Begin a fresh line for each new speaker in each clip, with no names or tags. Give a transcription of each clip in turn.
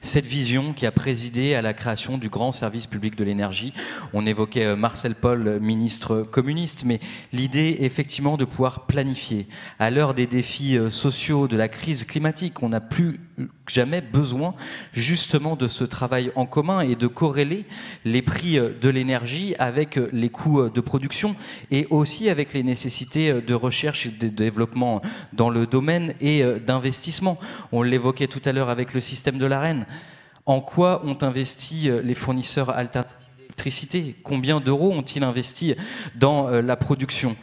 cette vision qui a présidé à la création du grand service public de l'énergie. On évoquait euh, Marcel Paul, ministre communiste, mais l'idée effectivement de pouvoir planifier. À l'heure des défis euh, sociaux, de la crise climatique, on n'a plus jamais besoin justement de ce travail en commun et de corréler les prix de l'énergie avec les coûts de production et aussi avec les nécessités de recherche et de développement dans le domaine et d'investissement. On l'évoquait tout à l'heure avec le système de la reine. En quoi ont investi les fournisseurs d'électricité? Combien d'euros ont-ils investi dans euh, la production?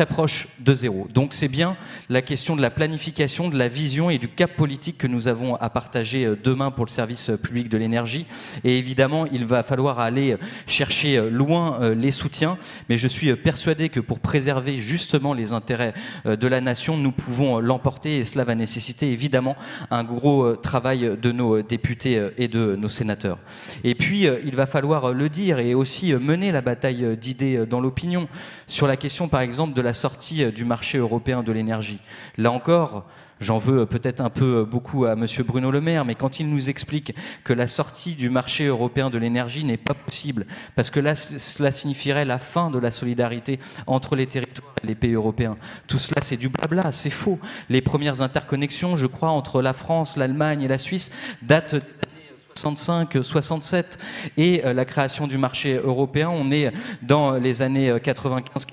Très proche de zéro. Donc c'est bien la question de la planification, de la vision et du cap politique que nous avons à partager euh, demain pour le service euh, public de l'énergie. Et évidemment, il va falloir aller euh, chercher loin les soutiens, mais je suis persuadé que pour préserver justement les intérêts de la nation, nous pouvons l'emporter et cela va nécessiter évidemment un gros travail de nos députés et de nos sénateurs. Et puis, il va falloir le dire et aussi mener la bataille d'idées dans l'opinion sur la question, par exemple, de la sortie euh, du marché européen de l'énergie. Là encore, J'en veux euh, peut-être un peu euh, beaucoup à M. Bruno Le Maire, mais quand il nous explique que la sortie du marché européen de l'énergie n'est pas possible, parce que là, cela signifierait la fin de la solidarité entre les territoires et les pays européens. Tout cela, c'est du blabla, c'est faux. Les premières interconnexions, je crois, entre la France, l'Allemagne et la Suisse datent 65, 67 et la création du marché européen, on est dans les années 95.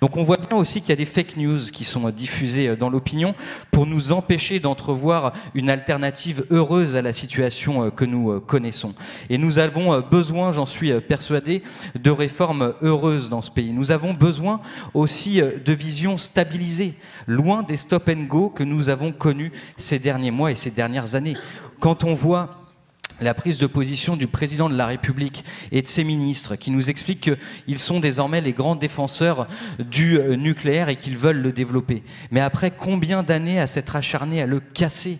Donc on voit bien aussi qu'il y a des fake news qui sont diffusées euh, dans l'opinion pour nous empêcher d'entrevoir une alternative heureuse à la situation euh, que nous euh, connaissons. Et nous avons besoin, j'en suis persuadé, de réformes heureuses dans ce pays. Nous avons besoin aussi de visions stabilisées, loin des stop and go que nous avons connus ces derniers mois et ces dernières années. Quand on voit la prise de position du président de la République et de ses ministres qui nous expliquent qu'ils sont désormais les grands défenseurs du euh, nucléaire et qu'ils veulent le développer. Mais après combien d'années à s'être acharné à le casser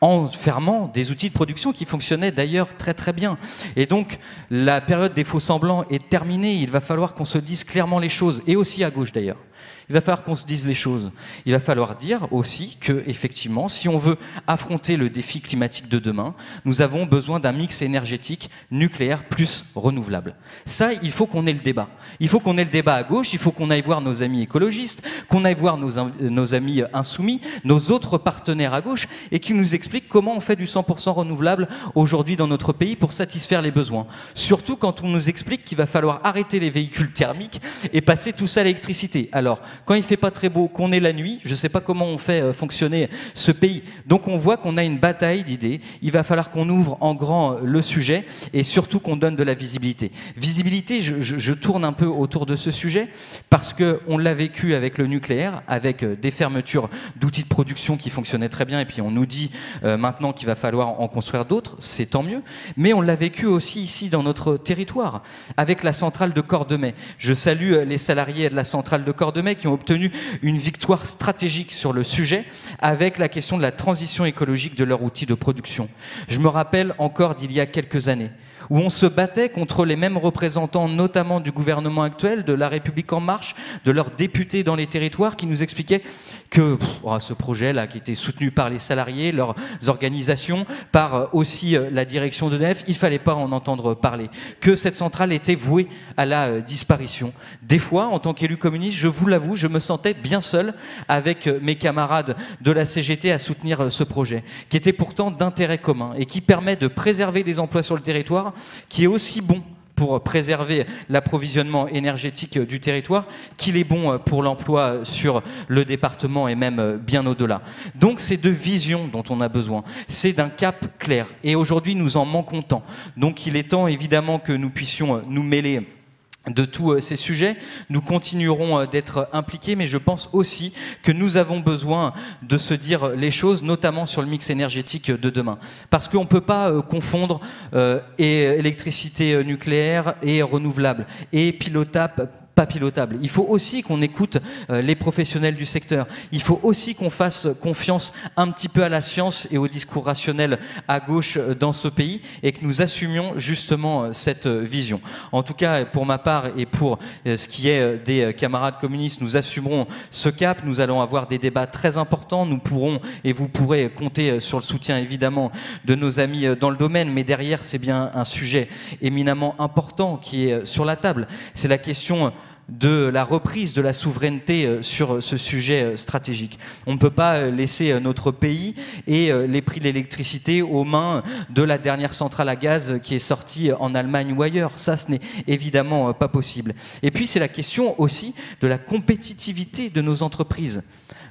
en fermant des outils de production qui fonctionnaient d'ailleurs très très bien? Et donc la période des faux semblants est terminée, il va falloir qu'on se dise clairement les choses, et aussi à gauche d'ailleurs il va falloir qu'on se dise les choses. Il va falloir dire aussi que, effectivement, si on veut affronter le défi climatique de demain, nous avons besoin d'un mix énergétique nucléaire plus renouvelable. Ça, il faut qu'on ait le débat. Il faut qu'on ait le débat à gauche, il faut qu'on aille voir nos amis écologistes, qu'on aille voir nos, amis insoumis, nos autres partenaires à gauche, et qu'ils nous expliquent comment on fait du 100% renouvelable aujourd'hui dans notre pays pour satisfaire les besoins. Surtout quand on nous explique qu'il va falloir arrêter les véhicules thermiques et passer tout ça à l'électricité. Alors, quand il fait pas très beau, qu'on est la nuit, je ne sais pas comment on fait euh, fonctionner ce pays. Donc on voit qu'on a une bataille d'idées. Il va falloir qu'on ouvre en grand euh, le sujet et surtout qu'on donne de la visibilité. Visibilité, je, tourne un peu autour de ce sujet parce qu'on l'a vécu avec le nucléaire, avec euh, des fermetures d'outils de production qui fonctionnaient très bien et puis on nous dit maintenant qu'il va falloir en construire d'autres, c'est tant mieux. Mais on l'a vécu aussi ici dans notre territoire avec la centrale de Cordemais. Je salue les salariés de la centrale de Cordemais ont obtenu une victoire stratégique sur le sujet avec la question de la transition écologique de leur outil de production. Je me rappelle encore d'il y a quelques années où on se battait contre les mêmes représentants, notamment du gouvernement actuel, de La République en marche, de leurs députés dans les territoires, qui nous expliquaient que oh, ce projet-là, qui était soutenu par les salariés, leurs organisations, par euh, aussi euh, la direction de NEF, il ne fallait pas en entendre parler, que cette centrale était vouée à la euh, disparition. Des fois, en tant qu'élu communiste, je vous l'avoue, je me sentais bien seul avec mes camarades de la CGT à soutenir ce projet, qui était pourtant d'intérêt commun et qui permet de préserver des emplois sur le territoire qui est aussi bon pour préserver l'approvisionnement énergétique du territoire, qu'il est bon pour l'emploi sur le département et même bien au-delà. Donc c'est de vision dont on a besoin, c'est d'un cap clair. Et aujourd'hui, nous en manquons tant. Donc il est temps évidemment que nous puissions nous mêler de tous euh, ces sujets. Nous continuerons euh, d'être impliqués, mais je pense aussi que nous avons besoin de se dire les choses, notamment sur le mix énergétique de demain. Parce qu'on ne peut pas euh, confondre électricité nucléaire et renouvelable, et pilotable pas pilotable. Il faut aussi qu'on écoute euh, les professionnels du secteur. Il faut aussi qu'on fasse confiance un petit peu à la science et au discours rationnel à gauche euh, dans ce pays et que nous assumions justement euh, cette vision. En tout cas, pour ma part et pour ce qui est des camarades communistes, nous assumerons ce cap. Nous allons avoir des débats très importants. Nous pourrons et vous pourrez compter sur le soutien évidemment de nos amis dans le domaine. Mais derrière, c'est bien un sujet éminemment important qui est sur la table. C'est la question de la reprise de la souveraineté euh, sur ce sujet euh, stratégique. On ne peut pas euh, laisser notre pays et les prix de l'électricité aux mains de la dernière centrale à gaz qui est sortie en Allemagne ou ailleurs. Ça, ce n'est évidemment pas possible. Et puis, c'est la question aussi de la compétitivité de nos entreprises.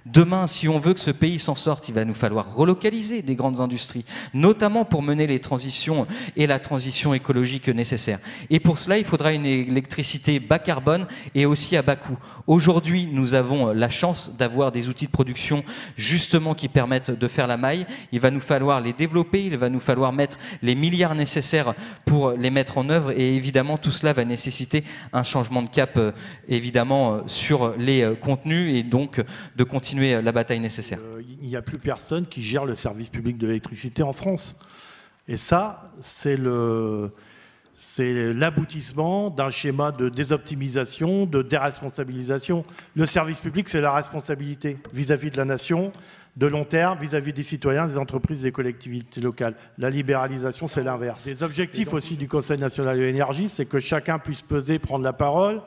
Demain, si on veut que ce pays s'en sorte, il va nous falloir relocaliser des grandes industries, notamment pour mener les transitions et la transition écologique nécessaire. Et pour cela, il faudra une électricité bas carbone et aussi à bas coût. Aujourd'hui, nous avons la chance d'avoir des outils de production justement qui permettent de faire la maille. Il va nous falloir les développer, il va nous falloir mettre les milliards nécessaires pour les mettre en œuvre et évidemment tout cela va nécessiter un changement de cap euh, évidemment euh, sur les euh, contenus et donc de continuer la bataille nécessaire. Euh,
il n'y a plus personne qui gère le service public de l'électricité en France. Et ça, c'est le c'est l'aboutissement d'un schéma de désoptimisation, de déresponsabilisation. Le service public, c'est la responsabilité vis-à-vis de la nation, de long terme, vis-à-vis des citoyens, des entreprises, des collectivités locales. La libéralisation, c'est l'inverse. Les objectifs aussi du Conseil national de l'énergie, c'est que chacun puisse peser, prendre la parole,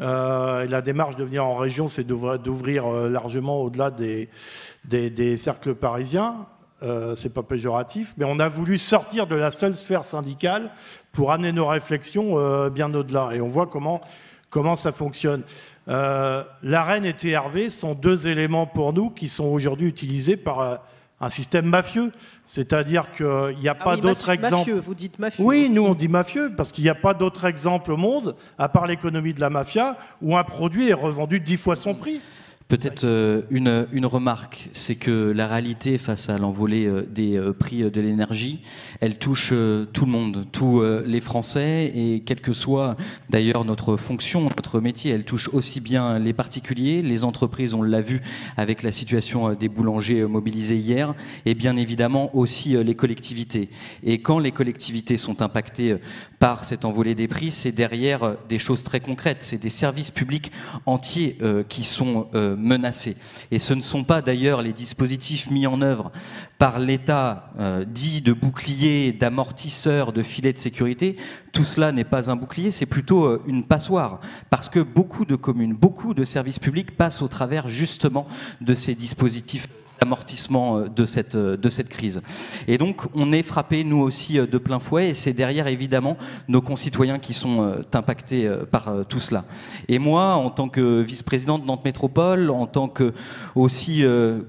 euh, la démarche de venir en région, c'est d'ouvrir euh, largement au-delà des, cercles parisiens. Euh, c'est pas péjoratif, mais on a voulu sortir de la seule sphère syndicale pour amener nos réflexions euh, bien au-delà. Et on voit comment, ça fonctionne. la reine et TRV sont deux éléments pour nous qui sont aujourd'hui utilisés par un système mafieux. C'est-à-dire qu'il n'y a ah pas d'autre exemple.
Mafieux, vous dites mafieux.
Oui, nous on dit mafieux parce qu'il n'y a pas d'autre exemple au monde, à part l'économie de la mafia, où un produit est revendu dix fois son prix.
Peut-être euh, une, une, remarque, c'est que la réalité face à l'envolée euh, des euh, prix de l'énergie, elle touche tout le monde, tous les Français, et quelle que soit d'ailleurs notre fonction, notre métier, elle touche aussi bien les particuliers, les entreprises, on l'a vu avec la situation des boulangers mobilisés hier, et bien évidemment aussi les collectivités. Et quand les collectivités sont impactées par cette envolée des prix, c'est derrière des choses très concrètes, c'est des services publics entiers qui sont menacés. Et ce ne sont pas d'ailleurs les dispositifs mis en œuvre par l'État euh, dit de bouclier, d'amortisseur, de filet de sécurité. Tout cela n'est pas un bouclier, c'est plutôt euh, une passoire. Parce que beaucoup de communes, beaucoup de services publics passent au travers justement de ces dispositifs amortissement euh, de cette, euh, de cette crise. Et donc, on est frappé, nous aussi, euh, de plein fouet, et c'est derrière, évidemment, nos concitoyens qui sont impactés par tout cela. Et moi, en tant que vice-président de Nantes Métropole, en tant que aussi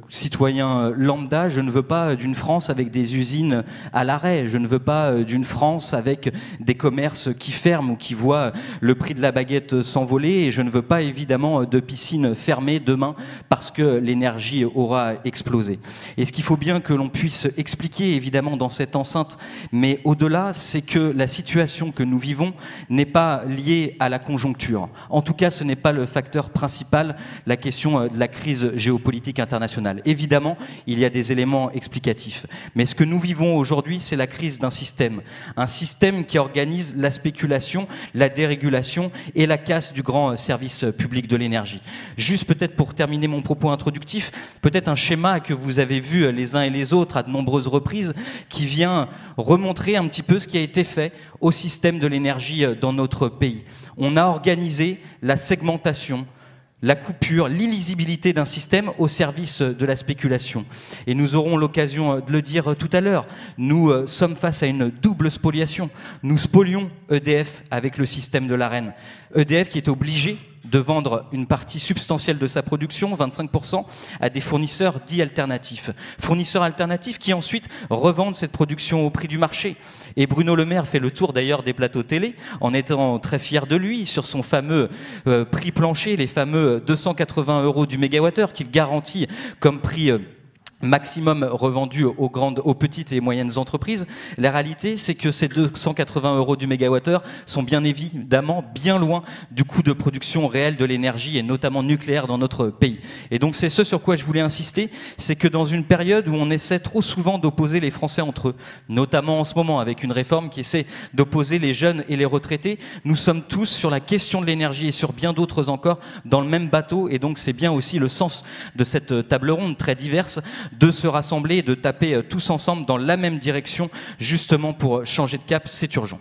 citoyen lambda, je ne veux pas d'une France avec des usines à l'arrêt, je ne veux pas d'une France avec des commerces qui ferment ou qui voient le prix de la baguette s'envoler, et je ne veux pas, évidemment, de piscines fermées demain parce que l'énergie aura explosé et ce qu'il faut bien que l'on puisse expliquer, évidemment, dans cette enceinte, mais au-delà, c'est que la situation que nous vivons n'est pas liée à la conjoncture. En tout cas, ce n'est pas le facteur principal, la question euh, de la crise géopolitique internationale. Évidemment, il y a des éléments explicatifs. Mais ce que nous vivons aujourd'hui, c'est la crise d'un système. Un système qui organise la spéculation, la dérégulation et la casse du grand service public de l'énergie. Juste peut-être pour terminer mon propos introductif, peut-être un schéma que vous avez vu les uns et les autres à de nombreuses reprises, qui vient remontrer un petit peu ce qui a été fait au système de l'énergie euh, dans notre pays. On a organisé la segmentation, la coupure, l'illisibilité d'un système au service de la spéculation. Et nous aurons l'occasion euh, de le dire euh, tout à l'heure, nous sommes face à une double spoliation. Nous spolions EDF avec le système de l'arène. EDF qui est obligé de vendre une partie substantielle de sa production, 25%, à des fournisseurs dits alternatifs. Fournisseurs alternatifs qui ensuite revendent cette production au prix du marché. Et Bruno Le Maire fait le tour d'ailleurs des plateaux télé en étant très fier de lui sur son fameux euh, prix plancher, les fameux 280 euros du mégawattheure qu'il garantit comme prix. Euh, maximum revendu aux grandes, aux petites et moyennes entreprises. La réalité, c'est que ces 280 euros du mégawattheure sont bien évidemment bien loin du coût de production réel de l'énergie et notamment nucléaire dans notre pays. Et donc c'est ce sur quoi je voulais insister, c'est que dans une période où on essaie trop souvent d'opposer les Français entre eux, notamment en ce moment avec une réforme qui essaie d'opposer les jeunes et les retraités, nous sommes tous sur la question de l'énergie et sur bien d'autres encore dans le même bateau. Et donc c'est bien aussi le sens de cette table ronde très diverse de se rassembler et de taper euh, tous ensemble dans la même direction, justement pour changer de cap, c'est urgent.